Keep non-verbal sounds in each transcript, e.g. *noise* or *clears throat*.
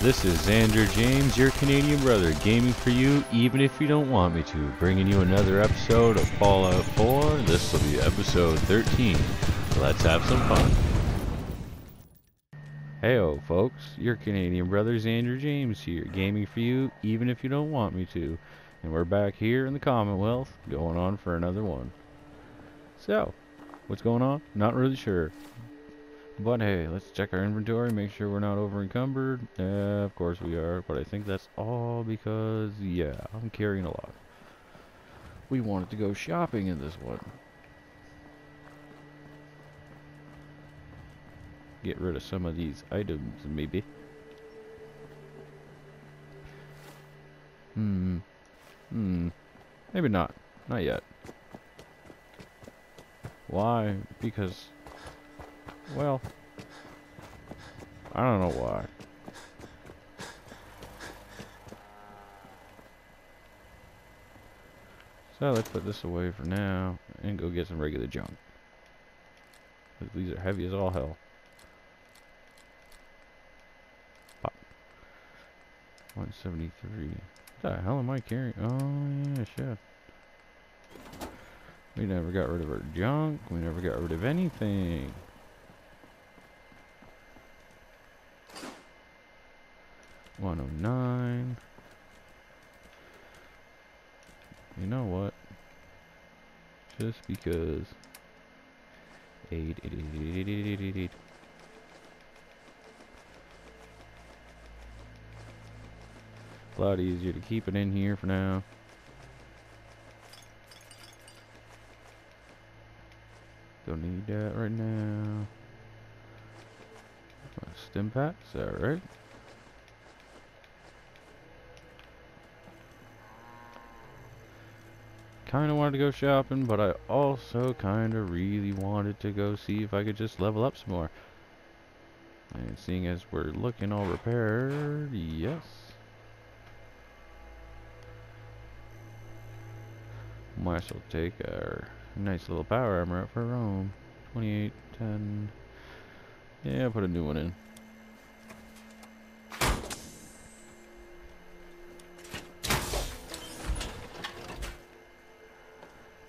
This is Xander James, your Canadian brother, gaming for you even if you don't want me to, bringing you another episode of Fallout 4. This will be episode 13. Let's have some fun. Heyo, folks, your Canadian brother, Xander James here, gaming for you even if you don't want me to. And we're back here in the Commonwealth, going on for another one. So, what's going on? Not really sure. But hey, let's check our inventory, make sure we're not over encumbered. Uh, of course we are, but I think that's all because, yeah, I'm carrying a lot. We wanted to go shopping in this one. Get rid of some of these items, maybe. Hmm. Hmm. Maybe not. Not yet. Why? Because well, I don't know why. So let's put this away for now and go get some regular junk. These are heavy as all hell. Pop. 173. What the hell am I carrying? Oh, yeah, shit. We never got rid of our junk. We never got rid of anything. 109. You know what? Just because. 8, 8, 8, 8, 8, 8, 8, 8. A lot easier to keep it in here for now. Don't need that right now. Stimpaks, alright. Kind of wanted to go shopping, but I also kind of really wanted to go see if I could just level up some more. And seeing as we're looking all repaired, yes. Might as well take our nice little power armor up for roam. 28, 10. Yeah, put a new one in.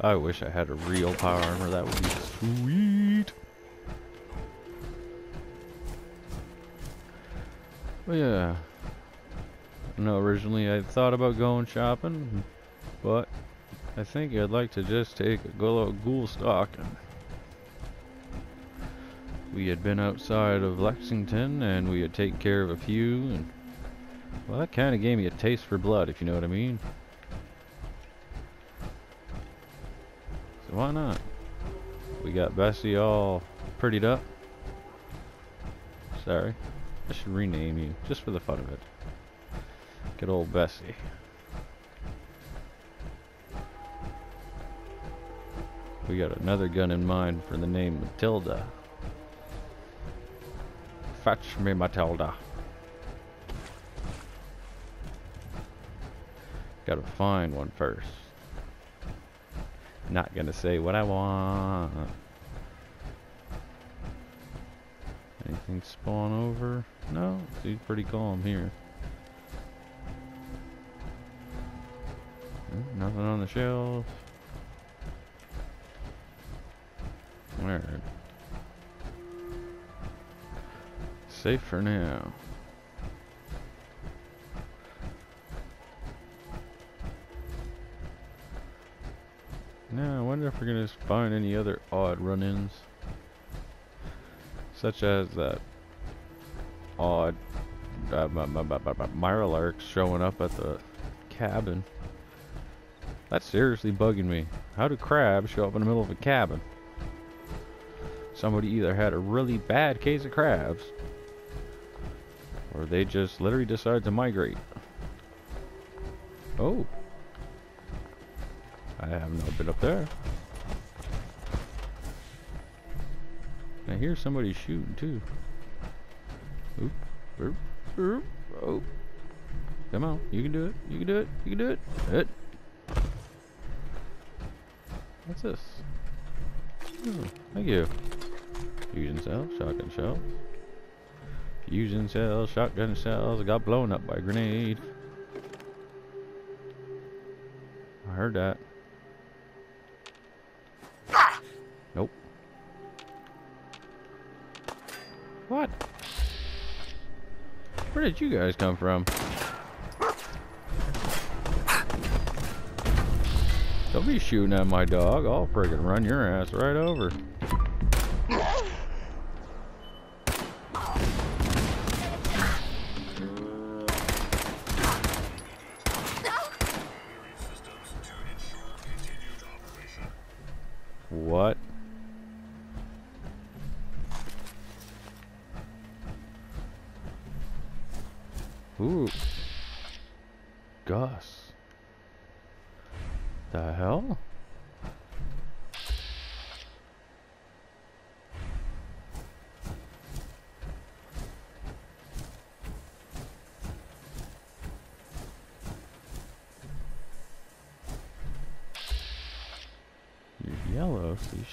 I wish I had a real power armor. That would be sweet. But yeah. No, originally I thought about going shopping, but I think I'd like to just take a go ghoul stock. We had been outside of Lexington and we had taken care of a few and well that kinda gave me a taste for blood if you know what I mean. Why not? We got Bessie all prettied up. Sorry. I should rename you, just for the fun of it. Good old Bessie. We got another gun in mind for the name Matilda. Fetch me Matilda. Gotta find one first. Not gonna say what I want. Anything spawn over? No, seems pretty calm here. Hmm, nothing on the shelf. Where? Safe for now. Now, I wonder if we're going to find any other odd run-ins. Such as that odd uh, Mirelurks showing up at the cabin. That's seriously bugging me. How do crabs show up in the middle of a cabin? Somebody either had a really bad case of crabs, or they just literally decided to migrate. Oh. I have not been up there. I hear somebody shooting too. Oop, oop, oop, oh. Come on, you can do it, you can do it, you can do it. It. What's this? Oh, thank you. Fusion cell, shotgun shell. Fusion cells, shotgun cells, got blown up by a grenade. I heard that. Where did you guys come from? Don't be shooting at my dog. I'll friggin' run your ass right over.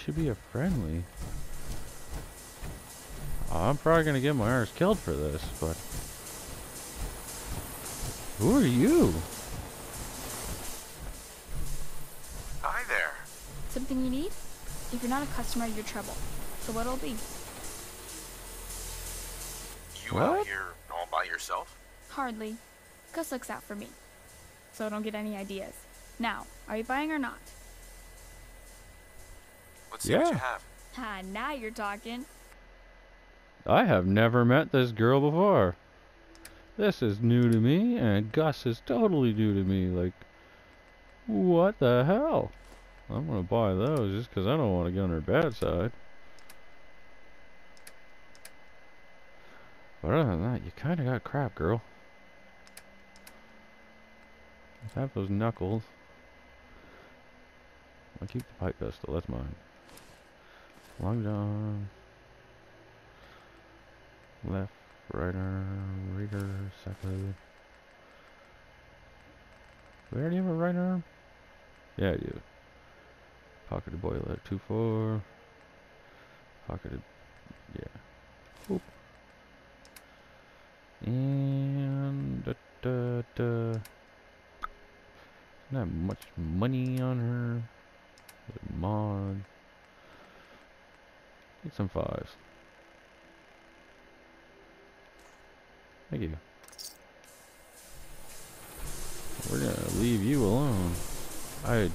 Should be a friendly. I'm probably gonna get my arse killed for this, but... Who are you? Hi there. Something you need? If you're not a customer, you're trouble. So what'll it be? You What? out here all by yourself? Hardly. Gus looks out for me. So don't get any ideas. Now, are you buying or not? Let's see what Yeah. you have. Ah, now you're talking. I have never met this girl before. This is new to me, and Gus is totally new to me. Like, what the hell? I'm gonna buy those just 'cause I don't want to get on her bad side. But other than that, you kind of got crap, girl. Let's have those knuckles. I'll keep the pipe pistol, that's mine. Long John. Left, right arm, rigger, second. We already have a right arm? Yeah, I do. Pocketed boiler, 2-4. Pocketed, yeah. Oop. And, da, da, da. Not much money on her. Mod. Get some fives. Thank you. We're gonna leave you alone. I.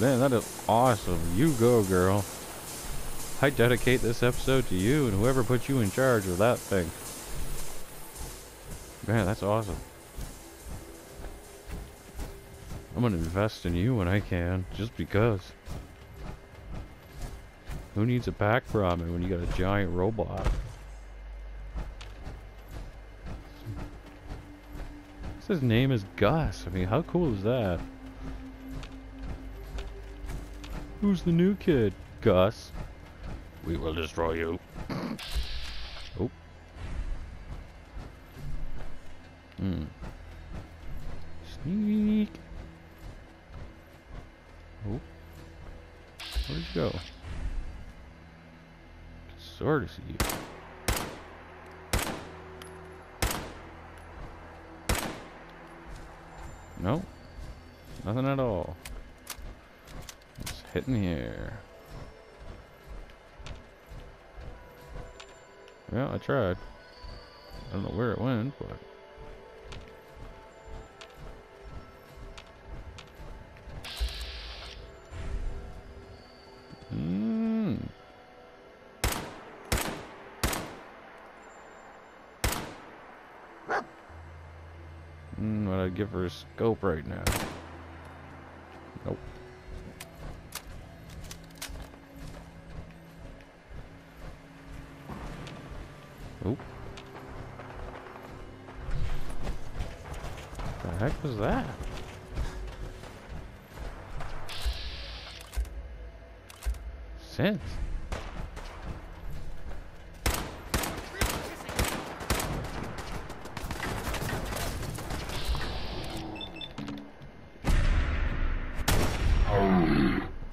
Man, that is awesome. You go, girl. I dedicate this episode to you and whoever put you in charge of that thing. Man, that's awesome. I'm gonna invest in you when I can, just because. Who needs a pack problem when you got a giant robot? His name is Gus. I mean, how cool is that? Who's the new kid? Gus. We will destroy you. oh. Hmm. Sneak. Oh. Where'd you go? You. Nope. Nothing at all. It's hitting here. Yeah, I tried. I don't know where it went, but... give her a scope right now.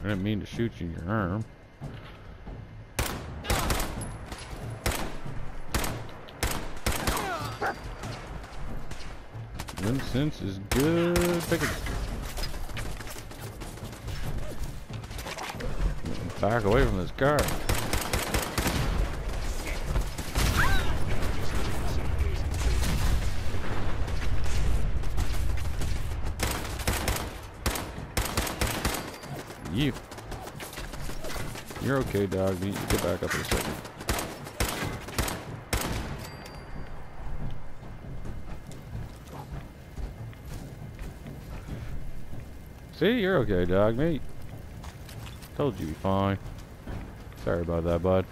didn't mean to shoot you in your arm. Incense is good. Back away from this car. Okay, dog. You get back up in a second. See, you're okay, dog, mate. Told you be fine. Sorry about that, bud.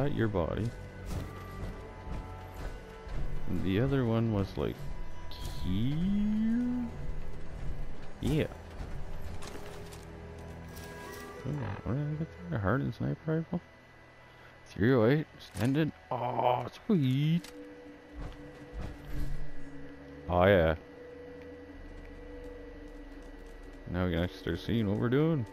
Got your body. And the other one was like here? Yeah. Ooh, where did I get there? A hardened sniper rifle? 308, extended. Oh, sweet. Oh, yeah. Now we can actually start seeing what we're doing.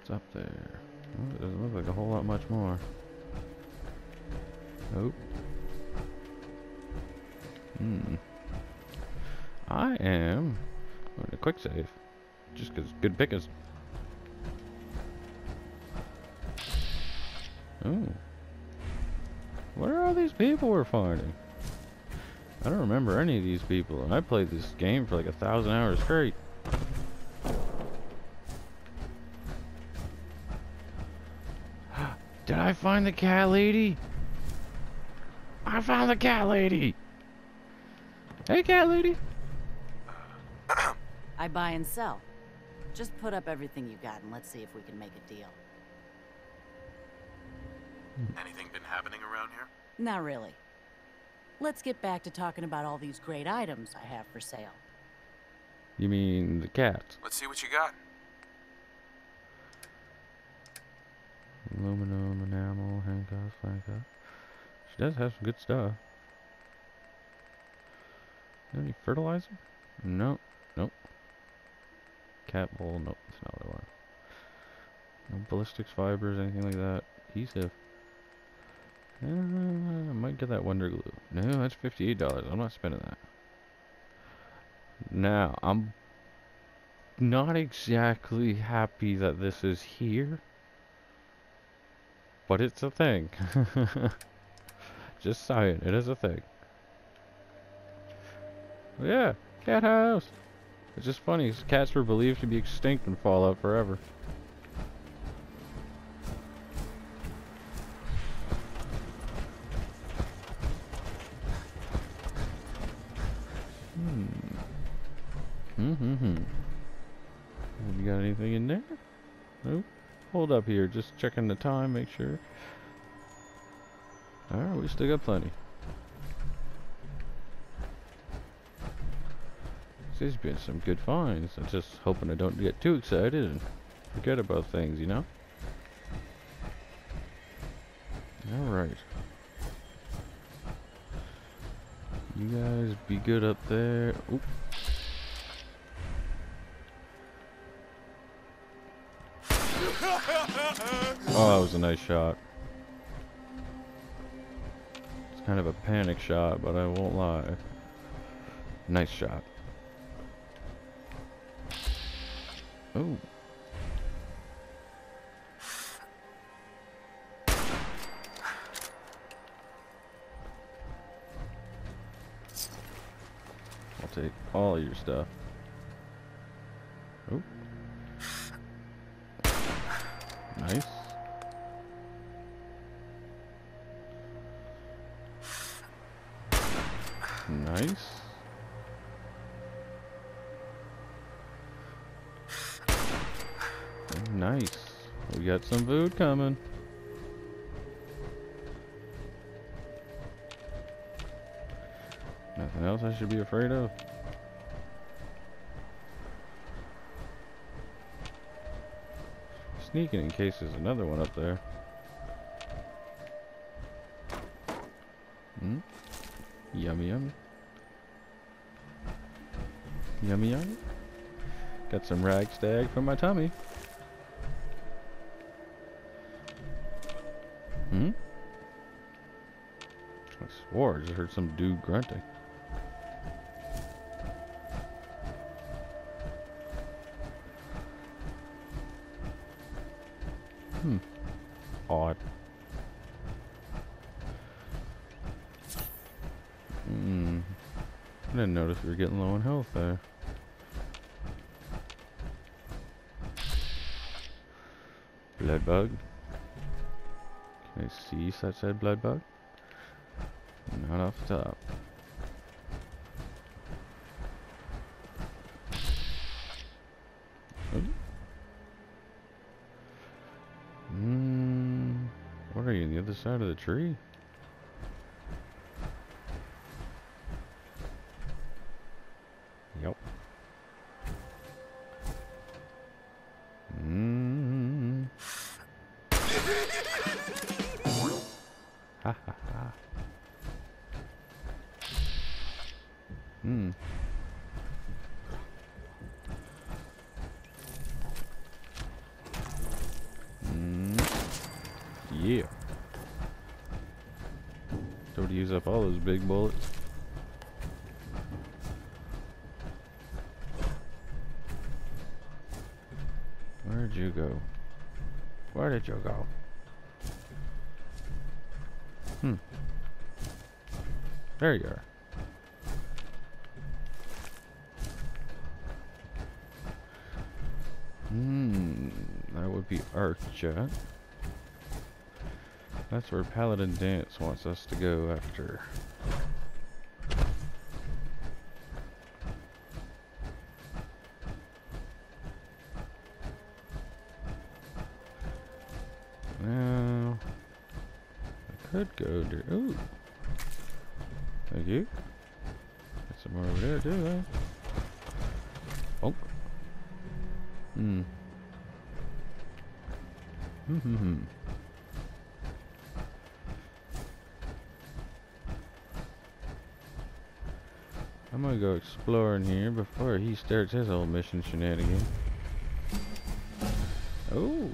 It's up there? Oh, it doesn't look like a whole lot much more. Nope. Hmm. I am going to quick save. Just because good pickers. Oh. What are all these people we're finding? I don't remember any of these people, and I played this game for like a thousand hours straight. Find the cat lady? I found the cat lady! Hey, cat lady! *clears throat* I buy and sell. Just put up everything you got and let's see if we can make a deal. Anything been happening around here? Not really. Let's get back to talking about all these great items I have for sale. You mean the cat? Let's see what you got. Aluminum, She does have some good stuff. Any fertilizer? Nope. Nope. Cat bowl? Nope. That's not what I want. No ballistics fibers, anything like that. Adhesive. Uh, I might get that Wonder Glue. No, that's $58. I'm not spending that. Now, I'm not exactly happy that this is here. But it's a thing. *laughs* Just saying, it is a thing. Yeah, cat house. It's just funny, cats were believed to be extinct in Fallout forever. Up here, just checking the time, make sure. Alright, we still got plenty. There's been some good finds. I'm just hoping I don't get too excited and forget about things, you know? Alright. You guys be good up there. Oop. Oh, that was a nice shot. It's kind of a panic shot, but I won't lie. Nice shot. Oh. I'll take all your stuff. Oh. Nice. Nice. Oh, nice. We got some food coming. Nothing else I should be afraid of. Sneaking in case there's another one up there. Got some radstag for my tummy. Hmm? I swore I just heard some dude grunting. Hmm. Odd. Hmm. I didn't notice we were getting low on health there. Blood bug. Can I see such a blood bug? Not off the top. Hmm. What are you on the other side of the tree? Hmm. Mm. Yeah. Don't use up all those big bullets. Where'd you go? Where did you go? There you are. Hmm. That would be Arcjet. That's where Paladin Danse wants us to go after. Starts his old mission shenanigan. Oh.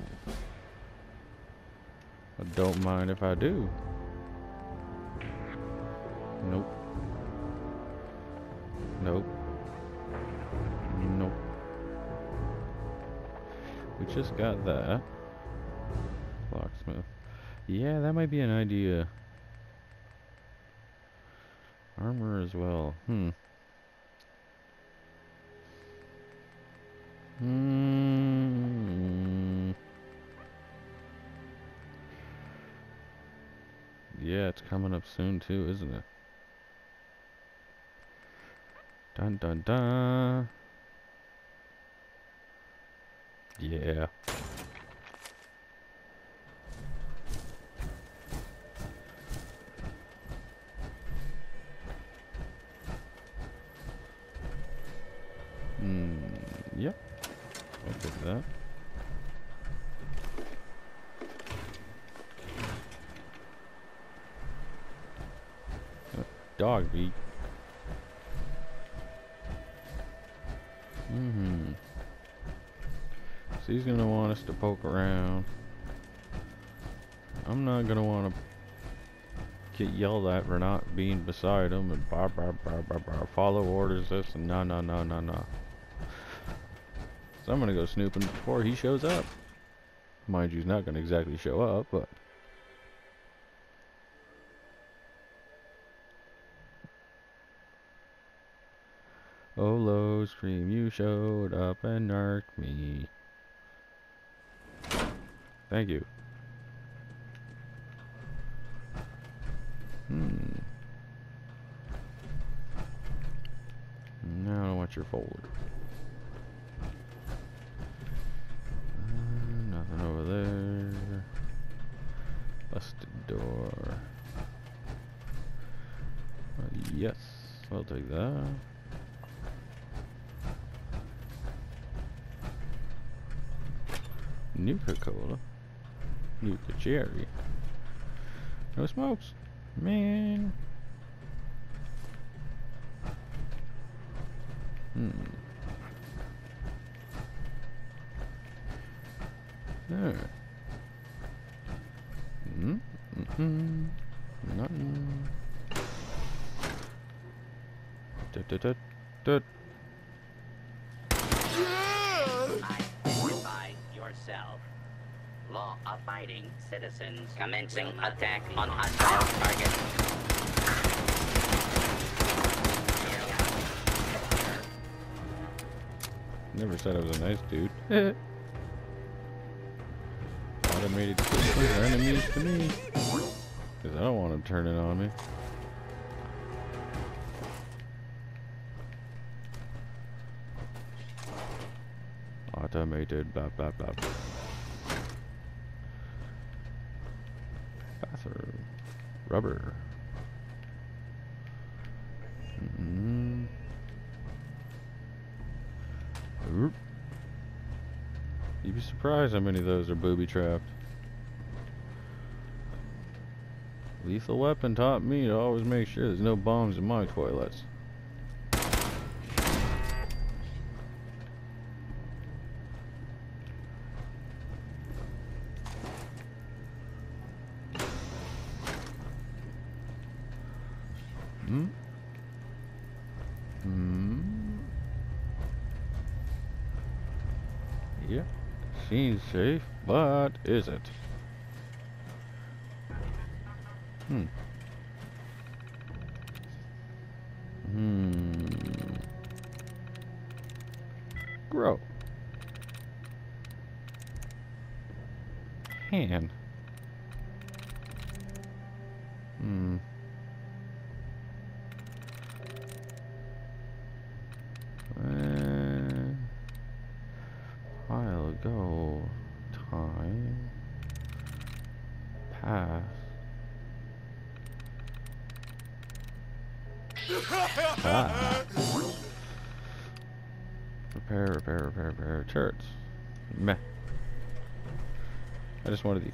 I don't mind if I do. Nope. Nope. Nope. We just got that. Locksmith. Yeah, that might be an idea. Armor as well. Hmm. Hmm. Yeah, it's coming up soon too, isn't it? Dun dun dun. Yeah. That. Dogmeat. Mm-hmm. So he's gonna want us to poke around. I'm not gonna want to get yelled at for not being beside him and bar bar bar bar bar follow orders this and no no no no no. So I'm gonna go snooping before he shows up. Mind you, he's not gonna exactly show up, but Oh, low scream, you showed up and narked me. Thank you. Hmm. Now I want your forward. Nothing over there. Busted door. Yes, I'll take that. Nuka Cola. Nuka Cherry. No smokes. Man. Hmm. Hmm. Nothing. Law-abiding citizens commencing attack on hostile target. Never said I was a nice dude. *laughs* Automated systems are enemies to me. Because I don't want them turning on me. Automated blah blah blah. Bathroom. Rubber. Mm-hmm. Oop. You'd be surprised how many of those are booby trapped. Lethal Weapon taught me to always make sure there's no bombs in my toilets. Safe, but is it? Hmm.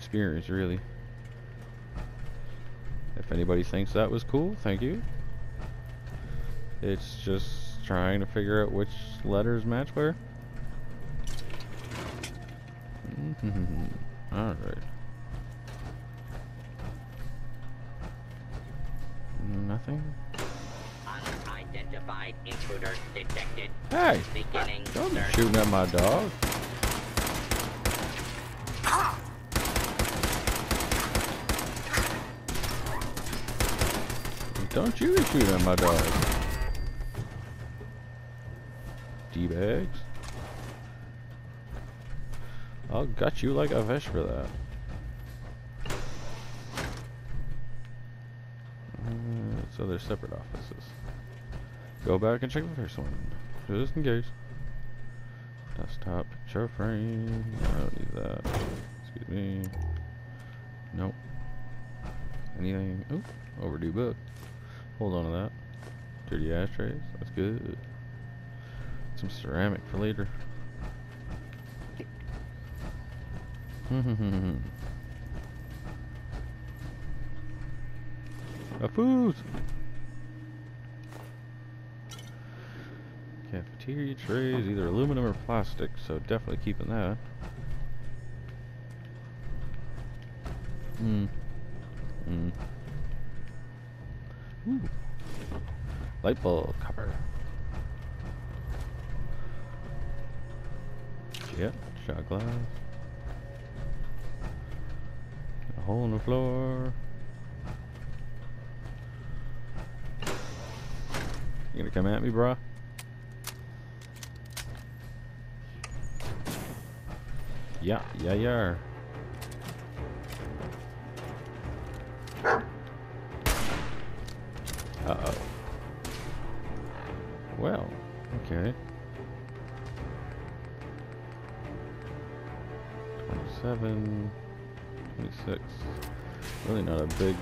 Experience, really. If anybody thinks that was cool, thank you. It's just trying to figure out which letters match where. *laughs* Alright. Nothing? Unidentified intruder detected. Hey! Beginning Don't be shooting at my dog. Don't you shoot at my dog. D-bags. I'll gut you like a fish for that. Uh, so they're separate offices. Go back and check the first one. Just in case. Desktop picture frame. I don't need that. Excuse me. Nope. Anything? Oop. Overdue book. Hold on to that. Dirty ashtrays. That's good. Some ceramic for later. *laughs* A food. Cafeteria trays, either aluminum or plastic, so definitely keeping that. Hmm. Hmm. Ooh. Light bulb cover. Yep, shot glass. A hole in the floor. You gonna come at me, bruh? Yeah, yeah, yeah.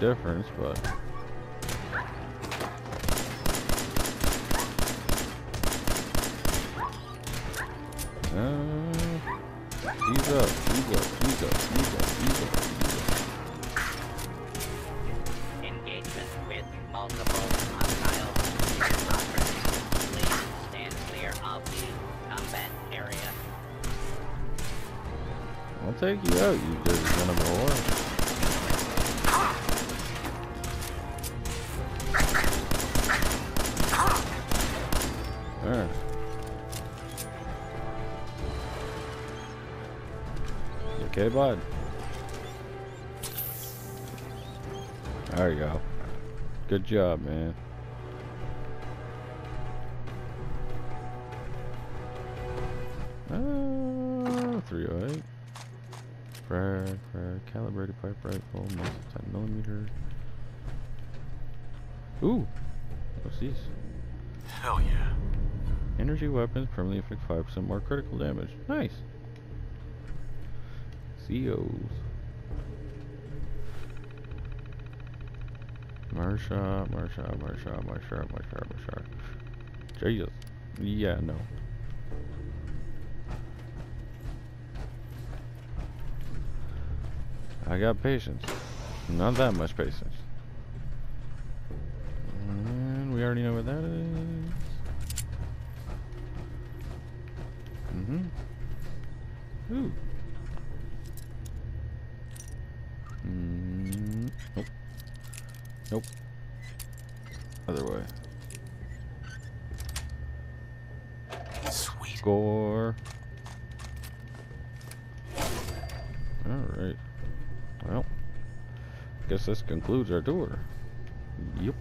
Difference, but... job, man. Uh, 308. Frag, frag, calibrated pipe rifle, muzzle 10 millimeter. Ooh, what's these? Hell yeah. Energy weapons permanently inflict 5% more critical damage. Nice. COs. Marsha, Marsha, Marsha, Marsha, Marsha, Marsha. Jesus. Yeah, no. I got patience. Not that much patience. And we already know what that is. Mm-hmm. Ooh. Mm, nope. Nope. Other way. Sweet. Score. Alright. Well. I guess this concludes our tour. Yep.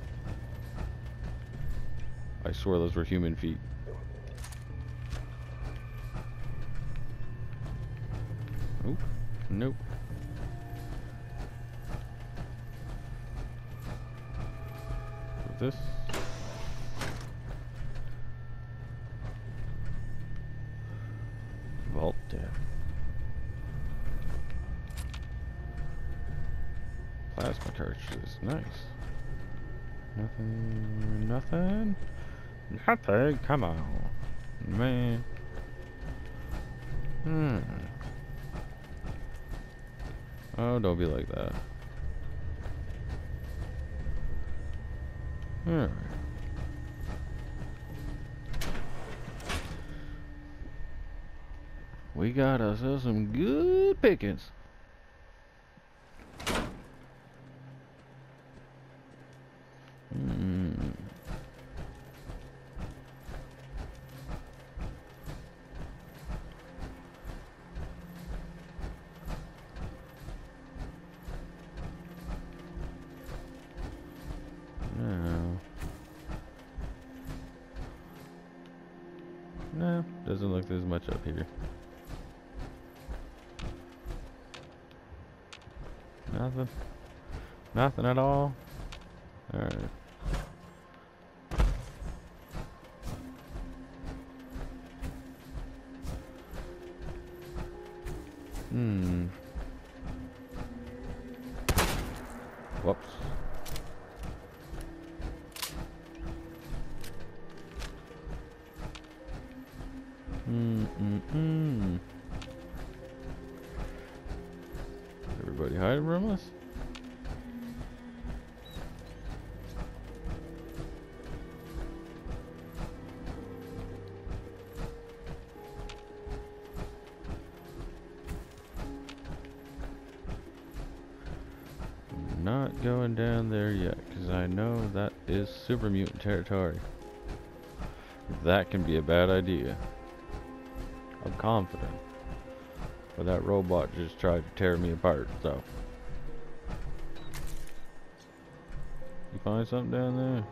I swear those were human feet. Come on, man. Hmm. Oh, don't be like that. Alright. We got ourselves some good pickings. Nothing at all. Super mutant territory. That can be a bad idea. I'm confident. But that robot just tried to tear me apart, so. You find something down there?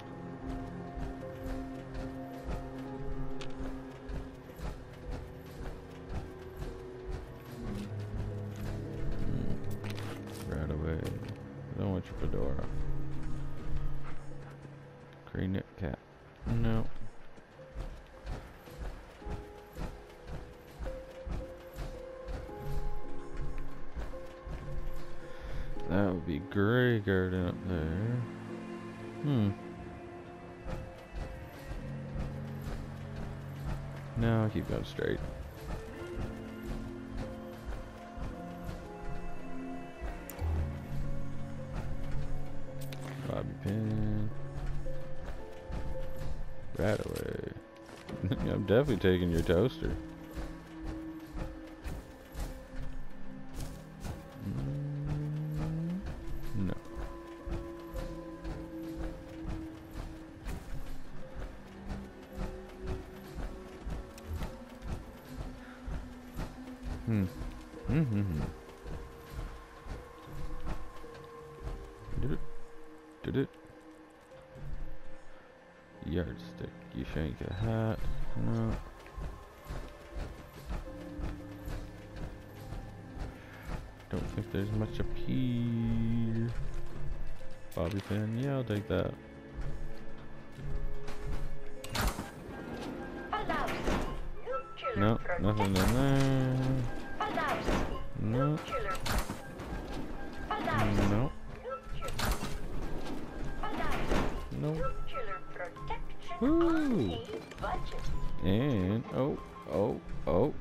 Hmm. Right away. Don't want your fedora. Green knit cap. No. That would be Graygarden up there. Hmm. No, I'll keep going straight. Definitely taking your toaster. No, nothing in there. No. No. No. Woo! And oh, oh, oh.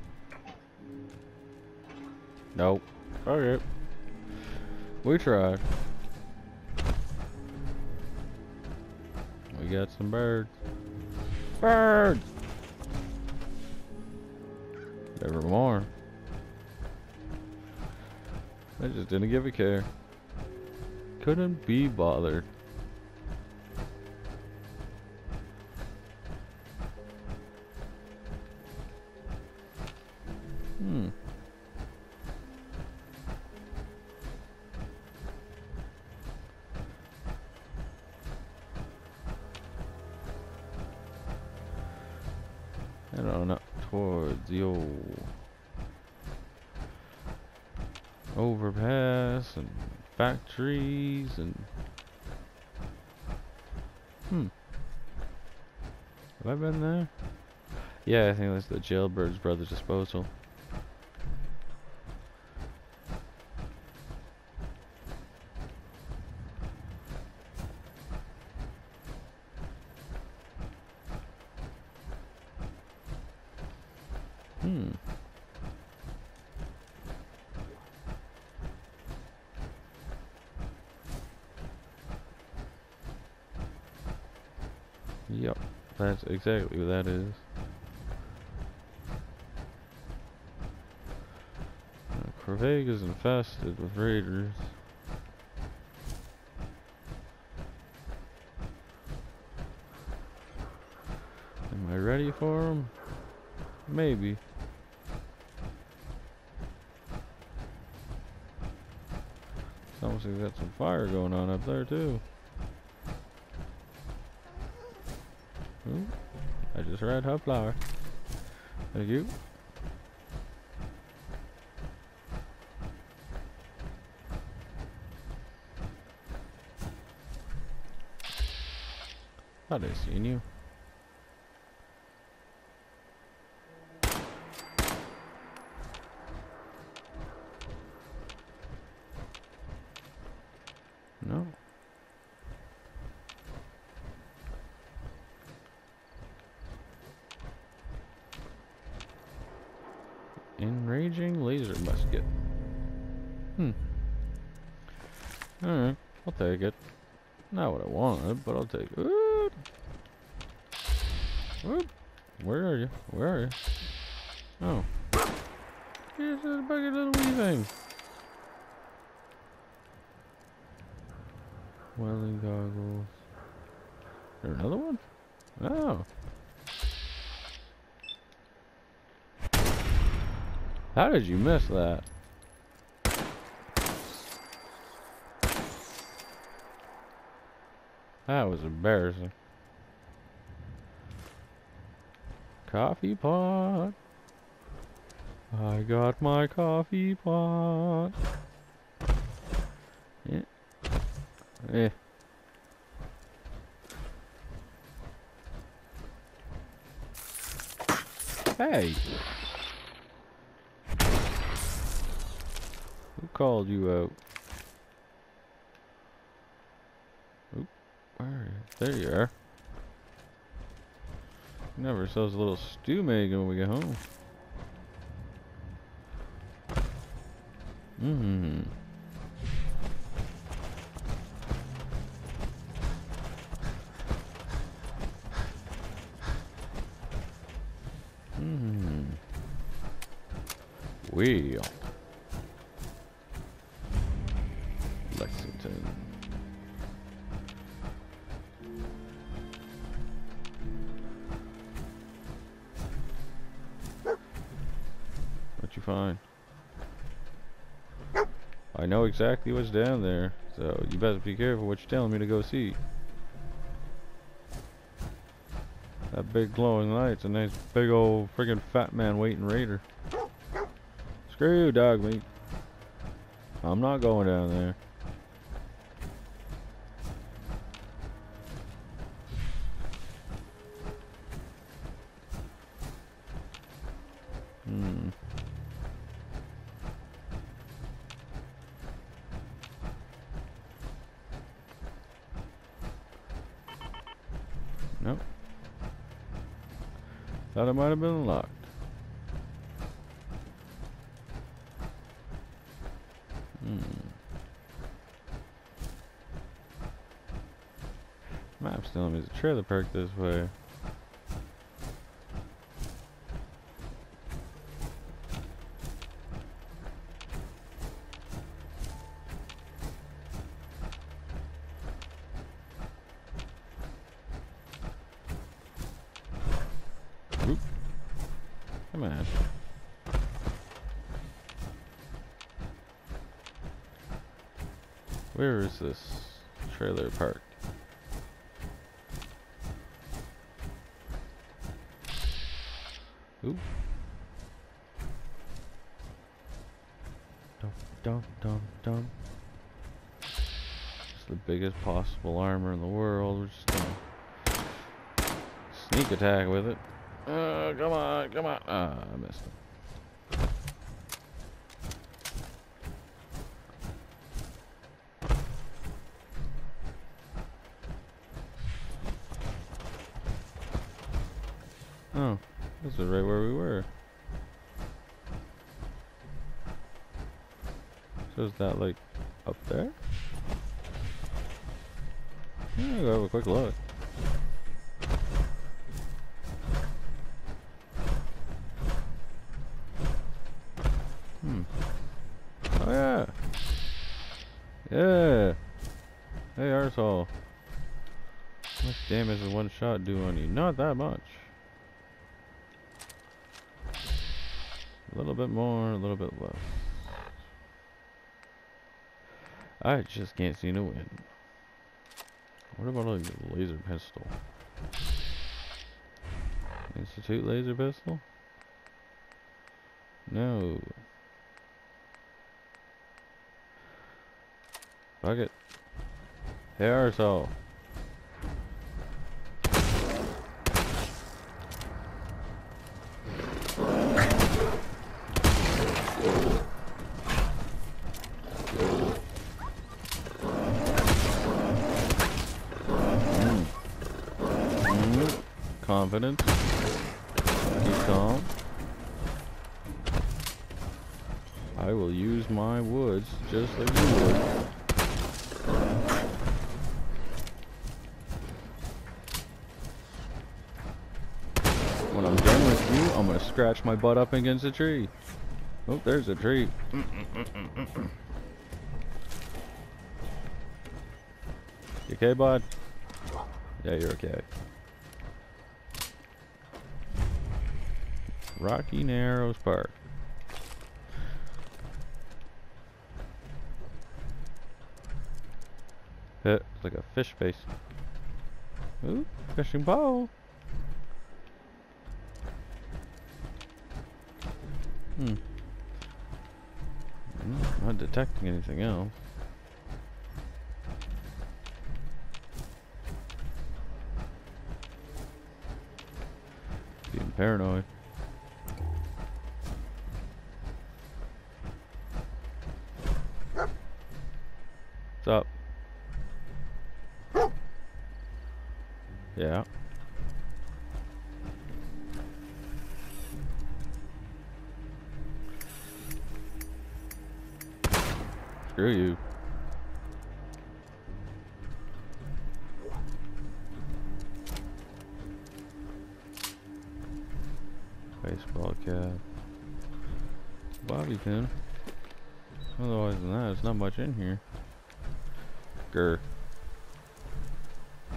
Nope. Okay. We tried. We got some birds. Birds! Didn't give a care. Couldn't be bothered. Yeah, I think that's the Jalbert Brothers Disposal. Hmm. Yep, that's exactly what that is. Corvega's infested with raiders. Am I ready for them? Maybe. It's almost like got some fire going on up there too. Ooh, I just read her flower. Thank you. Thought I seen you. No. Enraging laser musket. Hmm. Alright, I'll take it. Not what I wanted, but I'll take it. Where? Oh. Here's a bucket little wee thing. Welding goggles. There another one? Oh. How did you miss that? That was embarrassing. Coffee pot. I got my coffee pot. Yeah. Eh. Hey. Who called you out? Oop, where are you? There you are. We have ourselves a little stew making when we get home. Mmm. Mmm. Wheel. Exactly what's down there, so you better be careful what you're telling me to go see. That big glowing light's a nice big old friggin' fat man waiting raider. Screw Dogmeat. I'm not going down there. Thought it might have been locked. Hmm. Map's telling me there's a trailer park this way. Oop. Come on. Where is this trailer park? Ooh. Dum dum dum dum. It's the biggest possible armor in the world. We're just gonna sneak attack with it. Uh, come on, come on. Ah, I missed him. Oh, this is right where we were. So is that like up there? Yeah, go have a quick look. Hmm. Oh yeah. Yeah. Hey arsehole. How much damage does one shot do on you? Not that much. Little bit more, a little bit less. I just can't seem to win. What about a laser pistol? Institute laser pistol? No. Fuck it. Hey arsehole. Mm. Confident. Keep calm. I will use my woods just like you would. When I'm done with you, I'm gonna scratch my butt up against a tree. Oh, there's a tree. You okay, bud? Yeah, you're okay. Rocky Narrows Park. It, it's like a fish face. Ooh, fishing pole. Hmm. Mm, Not detecting anything else. Being paranoid. What's up? Yeah. Screw you. Baseball cap. bobby pin. Otherwise than that, it's not much in here. Grr.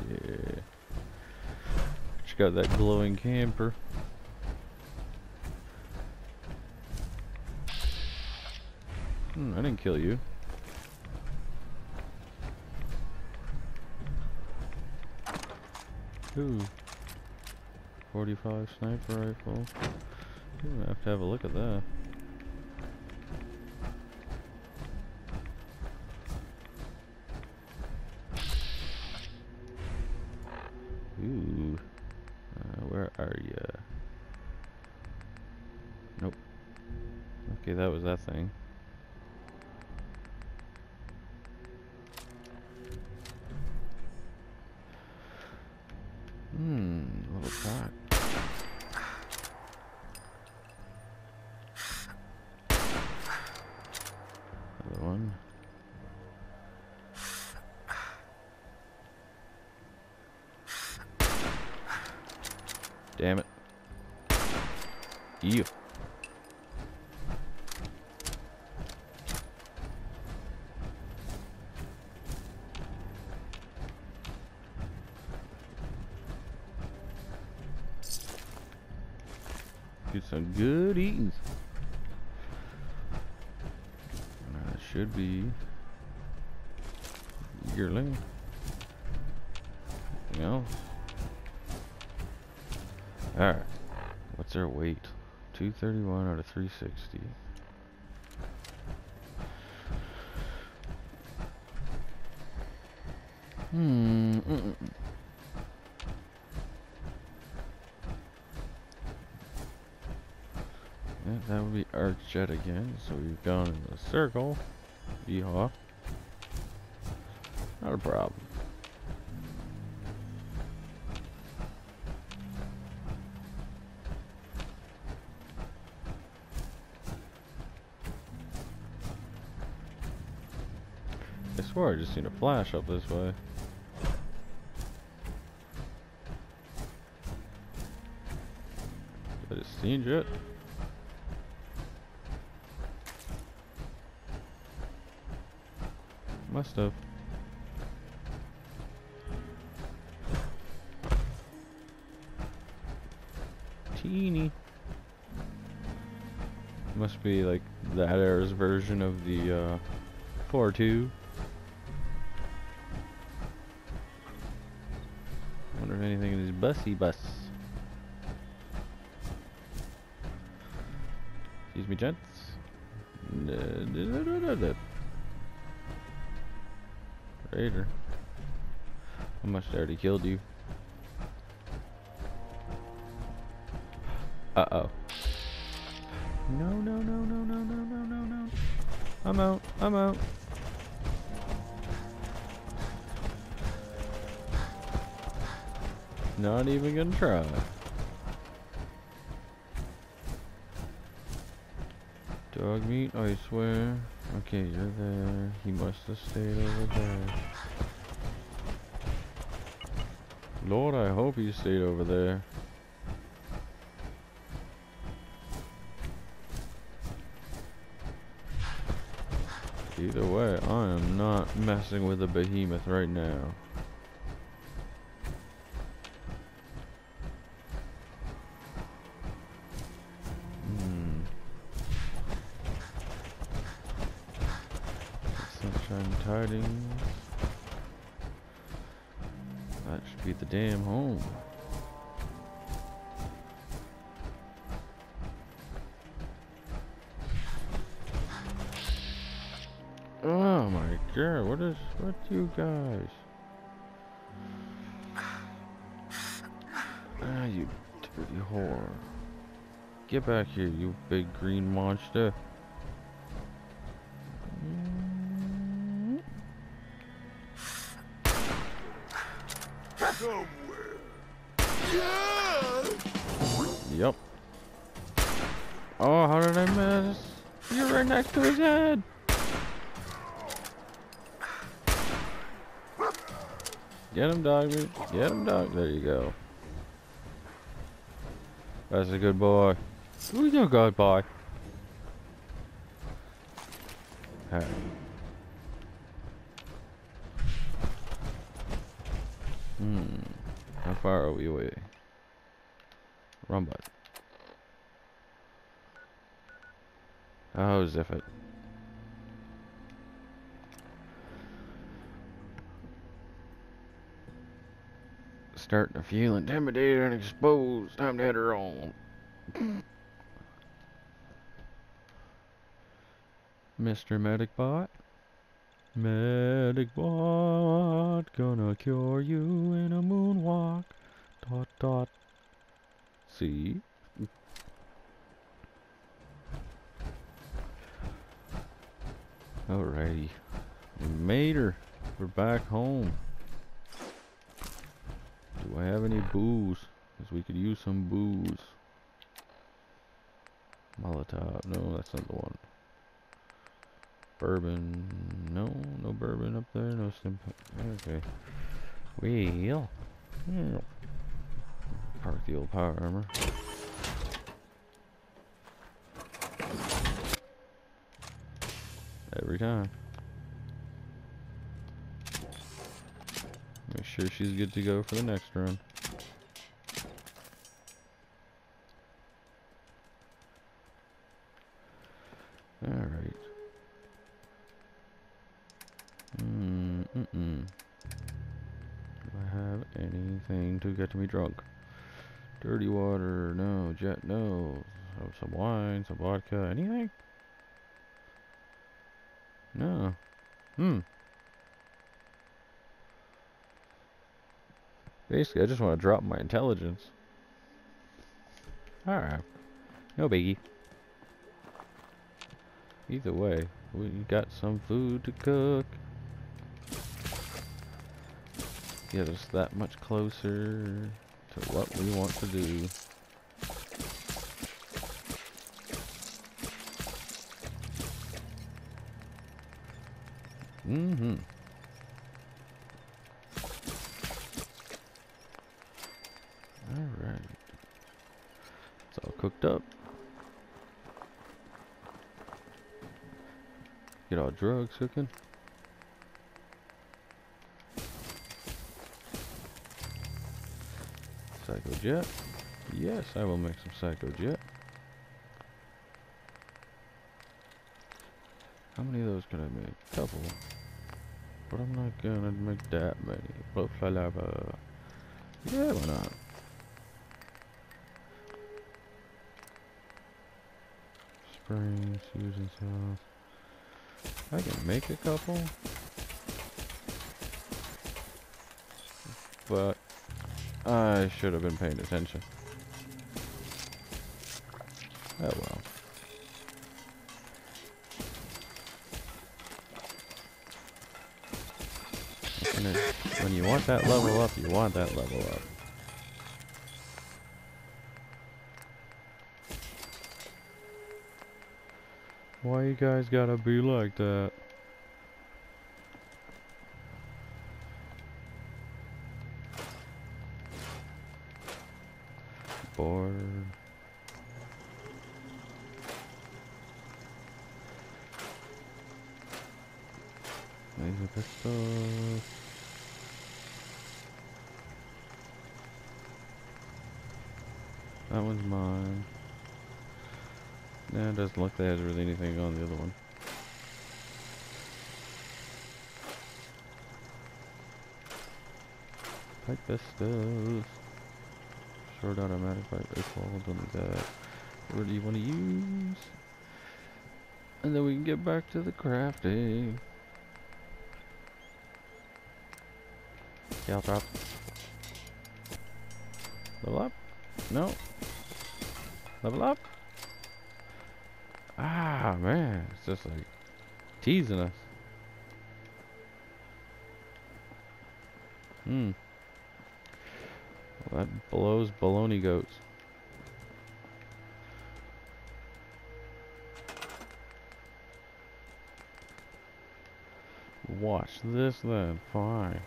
Yeah. She got that glowing camper. Hmm, I didn't kill you. Ooh. 45 sniper rifle. Ooh, I have to have a look at that. Good eatings. That should be yearling. You know. Alright. What's their weight? 231 out of 360. Hmm. Mm -mm. mm. Yeah, that jet again. So we've gone in a circle. Yeehaw. Not a problem. I swear I just seen a flash up this way. I just seen it. Have. Teeny. Must be like that era's version of the uh, 4-2. Wonder if anything in this bussy bus. Excuse me, gents. Raider. How much I already killed you? Uh oh. No, no, no, no, no, no, no, no, no. I'm out. I'm out. Not even gonna try. Dogmeat, I swear. Okay, you're must have stayed over there. Lord, I hope he stayed over there. Either way, I am not messing with a behemoth right now. Get back here, you big green monster. Mm. Yep. Oh, how did I miss? You're right next to his head. Get him, dog. Get him, dog. There you go. That's a good boy. Who's a good boy? heck? Hmm. How far are we away? Run. Oh, zip it. Starting to feel intimidated and exposed. Time to head her on. Mr. Medic Bot? Medic Bot, gonna cure you in a moonwalk. Dot dot. See? Alrighty. We made her. We're back home. Do I have any booze? Because we could use some booze. Molotov. No, that's not the one. Bourbon. No, no bourbon up there. No stim. Okay. Wheel. Yeah. Park the old power armor. Every time. Make sure she's good to go for the next run. Alright. Mm mm mm. Do I have anything to get me drunk? Dirty water, no. Jet, no. Oh, some wine, some vodka, anything? No. Hmm. Basically, I just want to drop my intelligence. Alright. No biggie. Either way, we got some food to cook. Get us that much closer to what we want to do. Mm-hmm. Alright. It's all cooked up. Get all drugs cooking. Psycho Jet. Yes, I will make some Psycho Jet. How many of those can I make? A Couple. But I'm not gonna make that many. Butterfly lava. Yeah, why not? Spring, Susan's house. I can make a couple. But I should have been paying attention. Oh well. When you want that level up, you want that level up. Why you guys gotta be like that? Bored. Laser pistol. That one's mine. Nah, it doesn't look like there's really anything on the other one. Pipe pistols. Short automatic pipe rifle. Don't need that. What do you want to use? And then we can get back to the crafting. Gal drop. Level up? No. Level up? Ah, man. It's just like teasing us. Hmm. That blows baloney goats. Watch this then. Fine.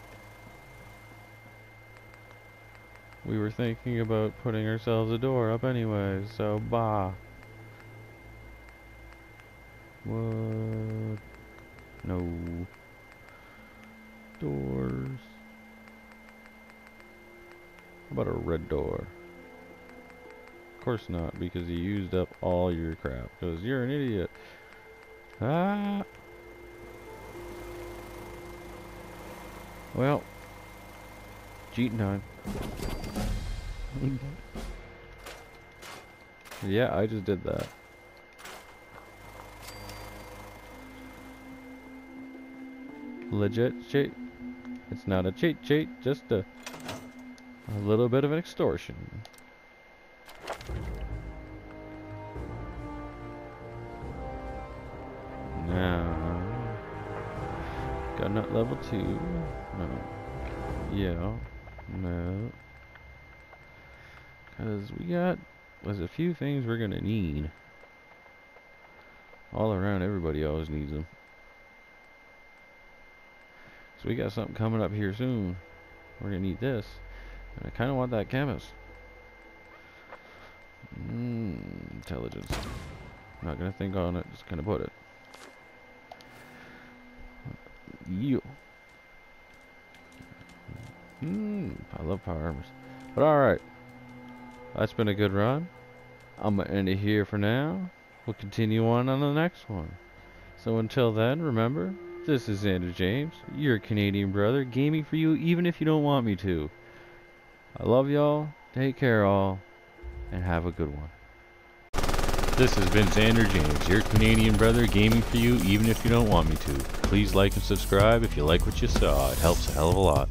We were thinking about putting ourselves a door up anyway, so bah. What? No. Doors. About a red door? Of course not, because you used up all your crap. Because you're an idiot. Ah. Well. Cheating time. *laughs* yeah, I just did that. Legit cheat. It's not a cheat cheat, just a a little bit of an extortion. Now, Gun Nut level two. No. Yeah. No. Cause we got there's a few things we're gonna need. All around, everybody always needs them. So we got something coming up here soon. We're gonna need this. And I kinda want that chemist. Mm, intelligence. Not gonna think on it, just gonna put it. You. Hmm, I love power armors. But alright. That's been a good run. I'm gonna end it here for now. We'll continue on on the next one. So until then, remember, this is Xander James, your Canadian brother, gaming for you even if you don't want me to. I love y'all, take care all, and have a good one. This has been Xander James, your Canadian brother, gaming for you even if you don't want me to. Please like and subscribe if you like what you saw, it helps a hell of a lot.